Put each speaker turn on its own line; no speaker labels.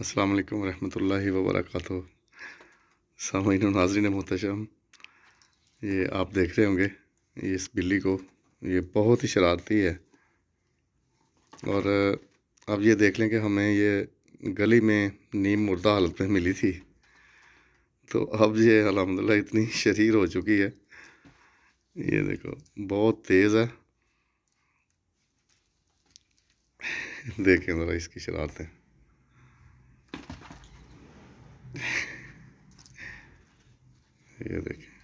अस्सलाम वालेकुम रहमतुल्लाहि व बरकातुहू सामीन नाजरीन मोहतशम ये आप देख रहे होंगे, ये इस बिल्ली को, ये बहुत ही शरारती है। और अब ये देख लें कि हमें ये गली में नीम मुर्दा हालत में मिली थी। तो अब ये अलहमदिल्ला इतनी शरीर हो चुकी है। ये देखो, बहुत तेज़ है। देखें ज़रा इसकी शरारतें। ये देखें।